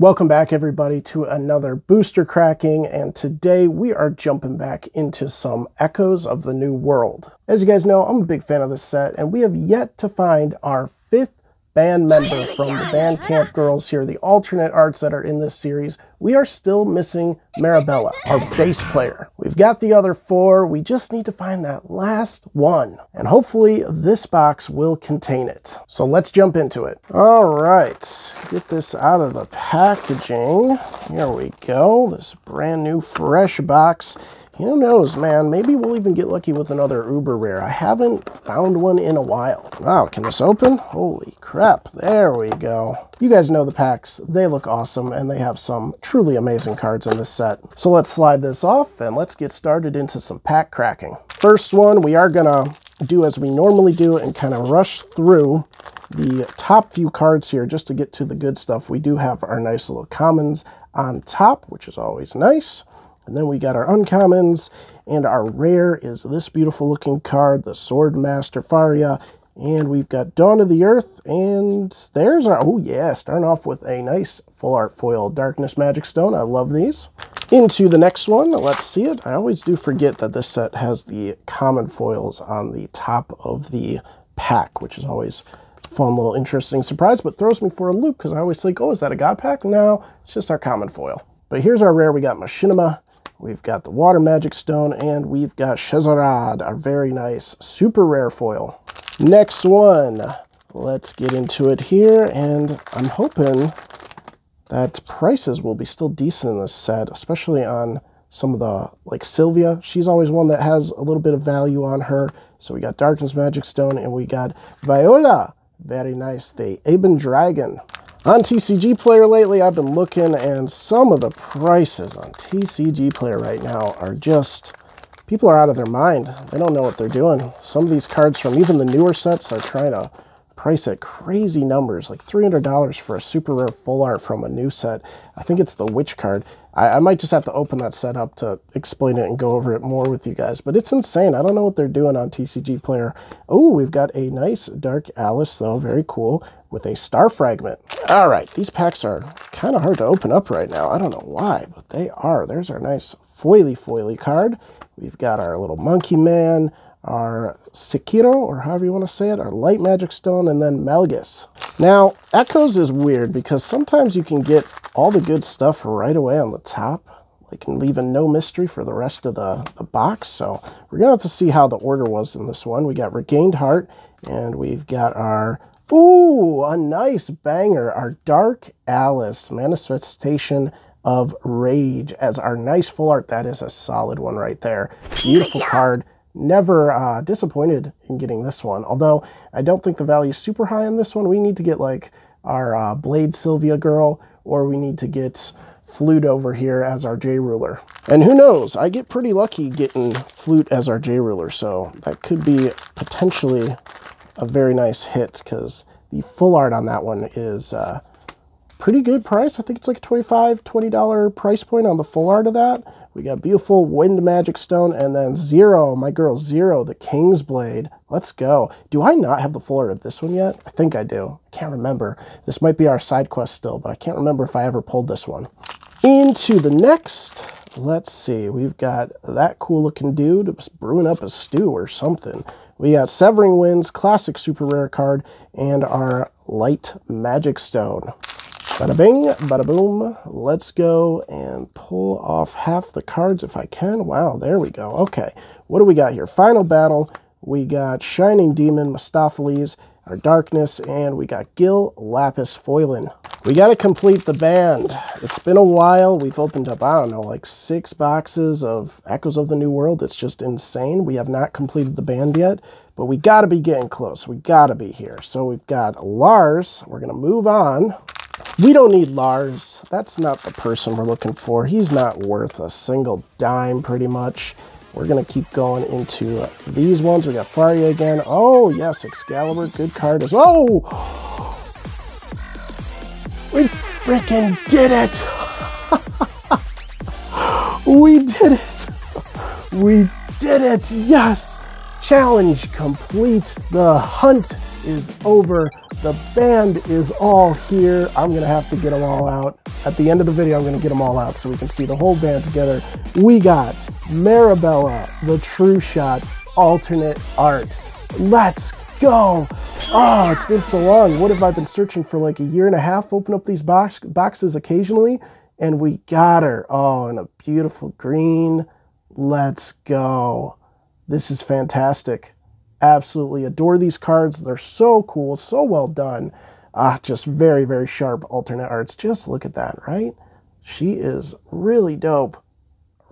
Welcome back everybody to another booster cracking and today we are jumping back into some Echoes of the New World. As you guys know, I'm a big fan of this set and we have yet to find our band member from the band Camp Girls here, the alternate arts that are in this series, we are still missing Marabella, our bass player. We've got the other four, we just need to find that last one. And hopefully this box will contain it. So let's jump into it. All right, get this out of the packaging. Here we go, this brand new fresh box. Who knows, man? Maybe we'll even get lucky with another uber rare. I haven't found one in a while. Wow, can this open? Holy crap. There we go. You guys know the packs. They look awesome, and they have some truly amazing cards in this set. So let's slide this off, and let's get started into some pack cracking. First one, we are going to do as we normally do and kind of rush through the top few cards here just to get to the good stuff. We do have our nice little commons on top, which is always nice. And then we got our uncommons, and our rare is this beautiful looking card, the Swordmaster Faria. And we've got Dawn of the Earth, and there's our, oh yeah, starting off with a nice full art foil Darkness Magic Stone. I love these. Into the next one, let's see it. I always do forget that this set has the common foils on the top of the pack, which is always fun little interesting surprise, but throws me for a loop because I always think, oh, is that a God pack? No, it's just our common foil. But here's our rare. We got Machinima, We've got the Water Magic Stone, and we've got Scheherazade, our very nice super rare foil. Next one, let's get into it here, and I'm hoping that prices will be still decent in this set, especially on some of the, like Sylvia. She's always one that has a little bit of value on her. So we got Darkness Magic Stone, and we got Viola. Very nice. The Ebon Dragon. On TCG Player lately, I've been looking, and some of the prices on TCG Player right now are just... People are out of their mind. They don't know what they're doing. Some of these cards from even the newer sets are trying to price at crazy numbers, like $300 for a super rare full art from a new set. I think it's the Witch card. I, I, might just have to open that set up to explain it and go over it more with you guys, but it's insane. I don't know what they're doing on TCG Player. Oh, we've got a nice Dark Alice, though. Very cool with a star fragment. All right, these packs are kind of hard to open up right now. I don't know why, but they are. There's our nice foily foily card. We've got our little monkey man, our Sekiro, or however you want to say it, our light magic stone, and then Melgus. Now, Echoes is weird because sometimes you can get all the good stuff right away on the top, like leaving no mystery for the rest of the, the box. So we're going to have to see how the order was in this one. We got Regained Heart, and we've got our Ooh, a nice banger. Our Dark Alice Manifestation of Rage as our nice full art. That is a solid one right there. Beautiful card. Never uh, disappointed in getting this one. Although I don't think the value is super high on this one. We need to get like our uh, Blade Sylvia girl or we need to get Flute over here as our J ruler. And who knows, I get pretty lucky getting Flute as our J ruler, so that could be potentially a very nice hit because the full art on that one is uh, pretty good price. I think it's like a $25, $20 price point on the full art of that. We got beautiful Wind Magic Stone and then Zero, my girl Zero, the King's Blade. Let's go. Do I not have the full art of this one yet? I think I do. I can't remember. This might be our side quest still, but I can't remember if I ever pulled this one. Into the next, let's see. We've got that cool looking dude brewing up a stew or something. We got Severing Winds, classic super rare card, and our Light Magic Stone. Bada bing, bada boom. Let's go and pull off half the cards if I can. Wow, there we go. Okay, what do we got here? Final battle. We got Shining Demon, Mephistopheles, our Darkness, and we got Gill Lapis Foilin. We got to complete the band. It's been a while. We've opened up, I don't know, like six boxes of Echoes of the New World. It's just insane. We have not completed the band yet, but we got to be getting close. We got to be here. So we've got Lars. We're going to move on. We don't need Lars. That's not the person we're looking for. He's not worth a single dime, pretty much. We're going to keep going into these ones. We got Faria again. Oh, yes, Excalibur. Good card as well. Oh! We freaking did it! we did it! We did it! Yes! Challenge complete. The hunt is over. the band is all here. I'm gonna have to get them all out. At the end of the video, I'm gonna get them all out so we can see the whole band together. We got Marabella, the True Shot alternate art. Let's go. Oh, it's been so long. What have I been searching for like a year and a half? Open up these box boxes occasionally, and we got her. Oh, in a beautiful green. Let's go. This is fantastic. Absolutely adore these cards. They're so cool, so well done. Ah, just very, very sharp alternate arts. Just look at that, right? She is really dope.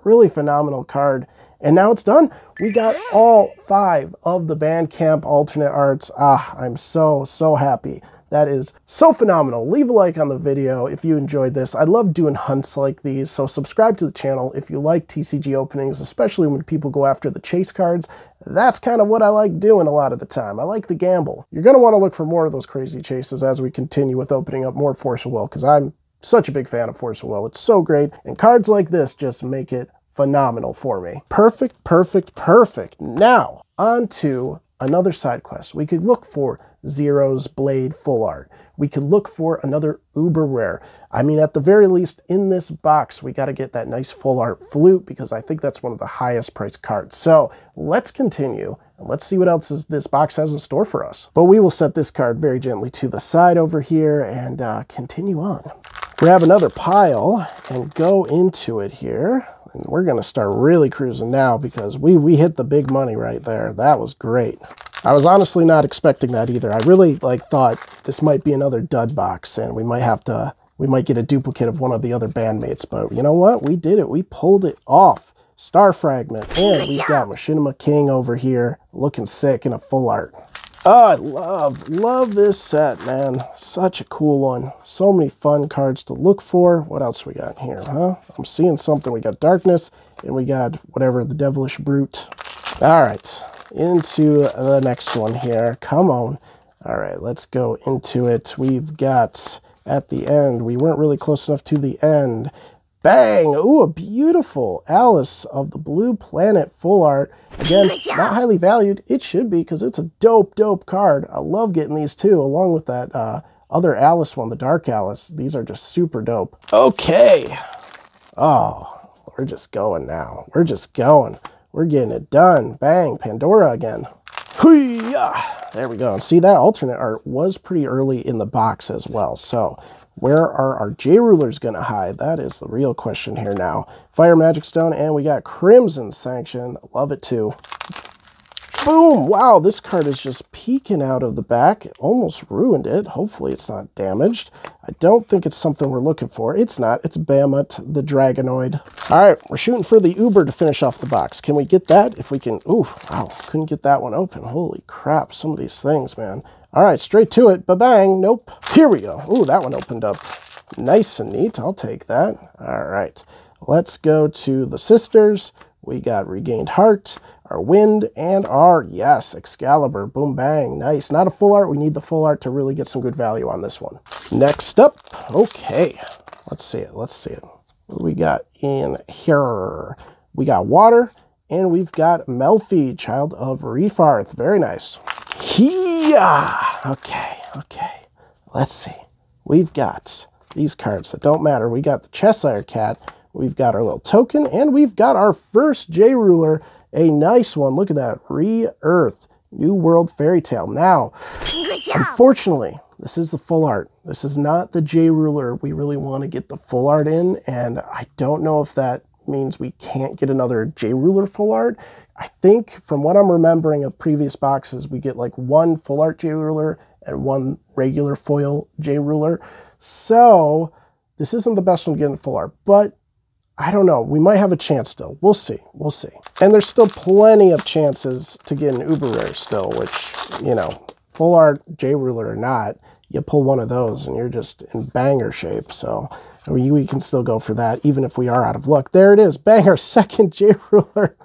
Really phenomenal card. And now it's done. We got all five of the Bandcamp alternate arts. Ah, I'm so, so happy. That is so phenomenal. Leave a like on the video if you enjoyed this. I love doing hunts like these, so subscribe to the channel if you like TCG openings, especially when people go after the chase cards. That's kind of what I like doing a lot of the time. I like the gamble. You're going to want to look for more of those crazy chases as we continue with opening up more Force of Will, because I'm such a big fan of Force of Will. It's so great, and cards like this just make it phenomenal for me. Perfect, perfect, perfect. Now, on to another side quest. We could look for Zero's Blade Full Art. We could look for another uber rare. I mean, at the very least, in this box, we got to get that nice full art flute because I think that's one of the highest priced cards. So let's continue and let's see what else is, this box has in store for us. But we will set this card very gently to the side over here and uh, continue on. Grab another pile and go into it here. And we're going to start really cruising now because we, we hit the big money right there. That was great. I was honestly not expecting that either. I really like thought this might be another dud box and we might have to, we might get a duplicate of one of the other bandmates. But you know what? We did it. We pulled it off. Star Fragment. And we've got Machinima King over here looking sick in a full art. Oh, I love, love this set, man. Such a cool one. So many fun cards to look for. What else we got here, huh? I'm seeing something. We got Darkness, and we got whatever, the Devilish Brute. All right, into the next one here. Come on. All right, let's go into it. We've got, at the end, we weren't really close enough to the end. Bang! Ooh, a beautiful Alice of the Blue Planet full art. Again, not highly valued. It should be because it's a dope, dope card. I love getting these too, along with that uh, other Alice one, the Dark Alice. These are just super dope. Okay. Oh, we're just going now. We're just going. We're getting it done. Bang, Pandora again. Hoo-yah! There we go. And see, that alternate art was pretty early in the box as well. So where are our J rulers going to hide? That is the real question here now. Fire Magic Stone, and we got Crimson Sanction. Love it too. Boom! Wow, this card is just peeking out of the back. It almost ruined it. Hopefully it's not damaged. I don't think it's something we're looking for. It's not. It's Bahamut, the Dragonoid. All right, we're shooting for the Uber to finish off the box. Can we get that? If we can... Ooh, wow, couldn't get that one open. Holy crap, some of these things, man. All right, straight to it. Ba-bang. Nope. Here we go. Ooh, that one opened up. Nice and neat. I'll take that. All right. Let's go to the sisters. We got Regained Heart, our Wind, and our, yes, Excalibur. Boom, bang. Nice. Not a full art. We need the full art to really get some good value on this one. Next up. Okay. Let's see it. Let's see it. What do we got in here? We got Water, and we've got Melfi, Child of Refarth. Very nice. Yeah. Okay, okay. Let's see. We've got these cards that don't matter. We got the Cheshire Cat. We've got our little token. And we've got our first J-Ruler. A nice one. Look at that. Re-Earth. New World Fairy Tale. Now, unfortunately, this is the full art. This is not the J-Ruler we really want to get the full art in. And I don't know if that means we can't get another J-Ruler full art. I think from what I'm remembering of previous boxes, we get like one full art J-Ruler and one regular foil J-Ruler. So this isn't the best one getting full art, but I don't know. We might have a chance still. We'll see. We'll see. And there's still plenty of chances to get an uber rare still, which, you know, full art J-Ruler or not, you pull one of those and you're just in banger shape. So we, we can still go for that, even if we are out of luck. There it is. Bang, our second J-Ruler.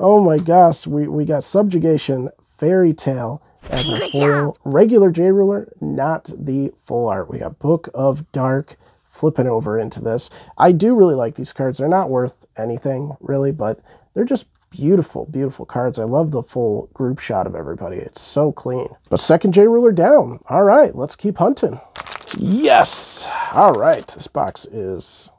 oh my gosh, we, we got Subjugation, Fairy Tale as our foil. Regular J-Ruler, not the full art. We got Book of Dark flipping over into this. I do really like these cards. They're not worth anything, really, but they're just Beautiful, beautiful cards. I love the full group shot of everybody. It's so clean. But second J Ruler down. All right, let's keep hunting. Yes. All right, this box is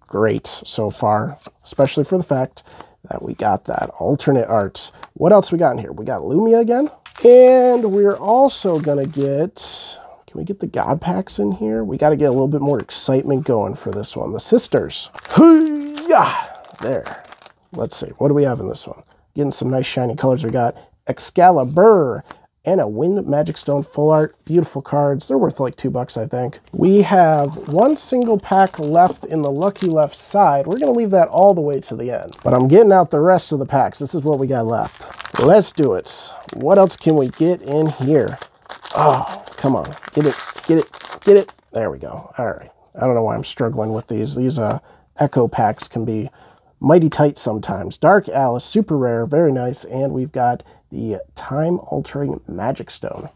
great so far, especially for the fact that we got that alternate art. What else we got in here? We got Lumia again. And we're also going to get, can we get the God packs in here? We got to get a little bit more excitement going for this one. The Sisters. Yeah, there. Let's see, what do we have in this one? Getting some nice shiny colors. We got Excalibur and a Wind Magic Stone full art. Beautiful cards. They're worth like two bucks, I think. We have one single pack left in the lucky left side. We're going to leave that all the way to the end. But I'm getting out the rest of the packs. This is what we got left. Let's do it. What else can we get in here? Oh, come on. Get it, get it, get it. There we go. All right. I don't know why I'm struggling with these. These uh, Echo packs can be mighty tight sometimes. Dark Alice, super rare, very nice. And we've got the Time Altering Magic Stone.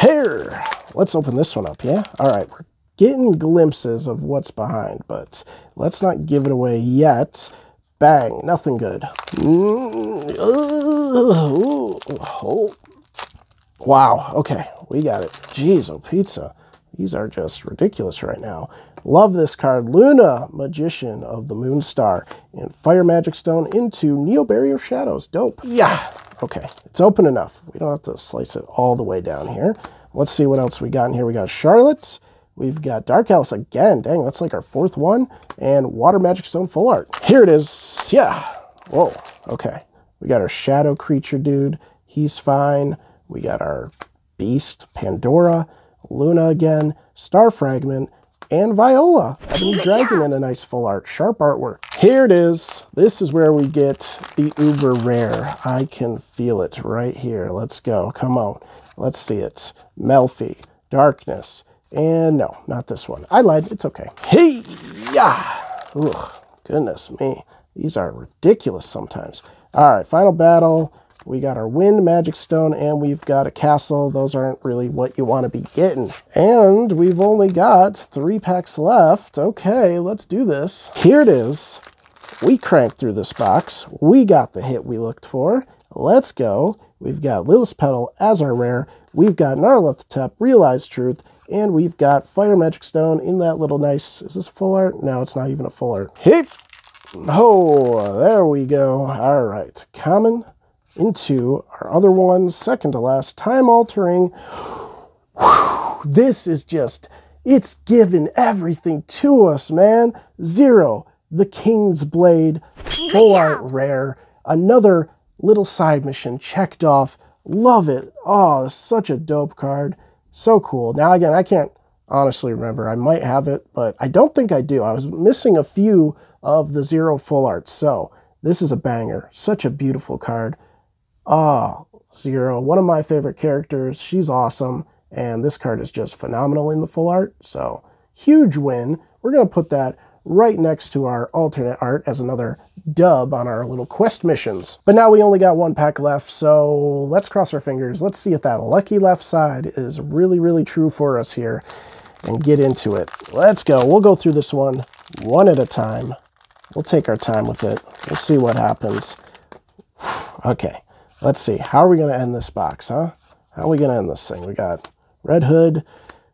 Here, let's open this one up, yeah? All right, we're getting glimpses of what's behind, but let's not give it away yet. Bang, nothing good. Mm, oh. Wow, okay, we got it. Jeez, oh pizza. These are just ridiculous right now. Love this card. Luna, Magician of the Moon Star. And Fire Magic Stone into Neo Barrier Shadows. Dope. Yeah. Okay. It's open enough. We don't have to slice it all the way down here. Let's see what else we got in here. We got Charlotte. We've got Dark Alice again. Dang, that's like our fourth one. And Water Magic Stone Full Art. Here it is. Yeah. Whoa. Okay. We got our Shadow Creature dude. He's fine. We got our Beast, Pandora, Luna again, Star Fragment, and Viola. Ebony Dragon in a nice full art, sharp artwork. Here it is. This is where we get the uber rare. I can feel it right here. Let's go. Come on. Let's see it. Melfi, Darkness, and no, not this one. I lied. It's okay. Hey, yeah. Ugh, goodness me. These are ridiculous sometimes. All right, final battle. We got our wind magic stone and we've got a castle. Those aren't really what you want to be getting. And we've only got three packs left. Okay, let's do this. Here it is. We cranked through this box. We got the hit we looked for. Let's go. We've got Lilith Petal as our rare. We've got Nyarlathotep, Realize Truth, and we've got Fire Magic Stone in that little nice, is this full art? No, it's not even a full art. Hit! Oh, there we go. All right, common, into our other one, second to last, time altering. This is just, it's given everything to us, man. Zero, the King's Blade, full art rare. Another little side mission checked off. Love it. Oh, such a dope card. So cool. Now, again, I can't honestly remember. I might have it, but I don't think I do. I was missing a few of the Zero full art. So this is a banger. Such a beautiful card. Ah, Zero, one of my favorite characters. She's awesome. And this card is just phenomenal in the full art. So huge win. We're going to put that right next to our alternate art as another dub on our little quest missions. But now we only got one pack left, so let's cross our fingers. Let's see if that lucky left side is really, really true for us here and get into it. Let's go. We'll go through this one one at a time. We'll take our time with it. We'll see what happens. Okay. Let's see. How are we going to end this box, huh? How are we going to end this thing? We got Red Hood.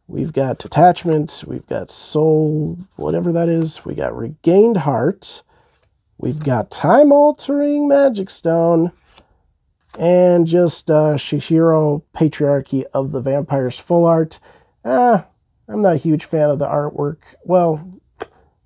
We've got Detachment. We've got Soul, whatever that is. We got Regained Heart. We've got Time Altering Magic Stone. And just uh, Patriarchy of the Vampires Full Art. Ah, I'm not a huge fan of the artwork. Well,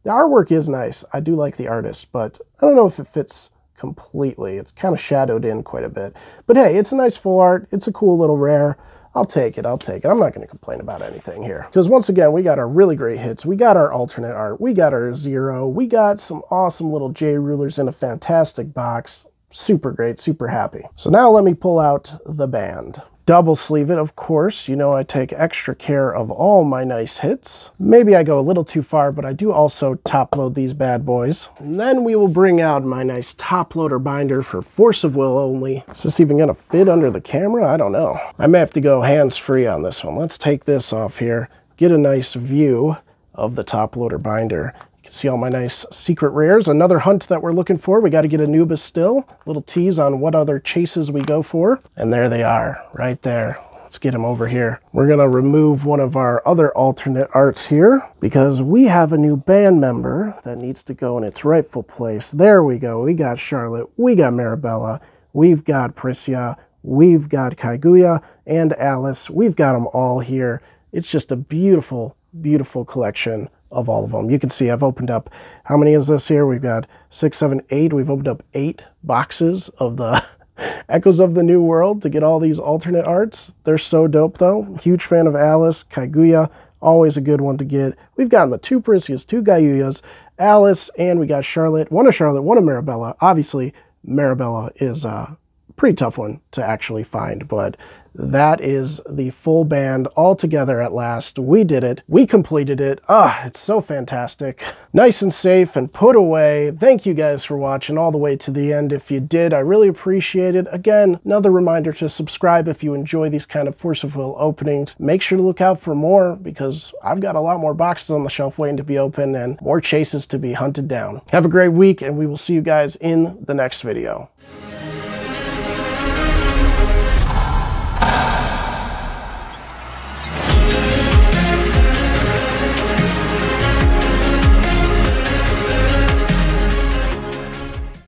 the artwork is nice. I do like the artist, but I don't know if it fits completely. It's kind of shadowed in quite a bit. But hey, it's a nice full art. It's a cool little rare. I'll take it. I'll take it. I'm not going to complain about anything here. Because once again, we got our really great hits. We got our alternate art. We got our zero. We got some awesome little J rulers in a fantastic box. Super great. Super happy. So now let me pull out the band double sleeve it, of course. You know I take extra care of all my nice hits. Maybe I go a little too far, but I do also top load these bad boys. And then we will bring out my nice top loader binder for force of will only. Is this even gonna fit under the camera? I don't know. I may have to go hands-free on this one. Let's take this off here, get a nice view of the top loader binder can see all my nice secret rares. Another hunt that we're looking for. We got to get Anubis still. Little tease on what other chases we go for. And there they are, right there. Let's get them over here. We're going to remove one of our other alternate arts here because we have a new band member that needs to go in its rightful place. There we go. We got Charlotte. We got Marabella. We've got Pricia. We've got Kaguya and Alice. We've got them all here. It's just a beautiful, beautiful collection of all of them. You can see I've opened up, how many is this here? We've got six, seven, eight. We've opened up eight boxes of the Echoes of the New World to get all these alternate arts. They're so dope though. Huge fan of Alice, Kaguya, always a good one to get. We've gotten the two Pricias, two Kaguyas, Alice, and we got Charlotte. One of Charlotte, one of Marabella. Obviously, Marabella is a pretty tough one to actually find, but that is the full band all together at last. We did it. We completed it. Ah, it's so fantastic. Nice and safe and put away. Thank you guys for watching all the way to the end. If you did, I really appreciate it. Again, another reminder to subscribe if you enjoy these kind of Force of Will openings. Make sure to look out for more because I've got a lot more boxes on the shelf waiting to be opened and more chases to be hunted down. Have a great week and we will see you guys in the next video.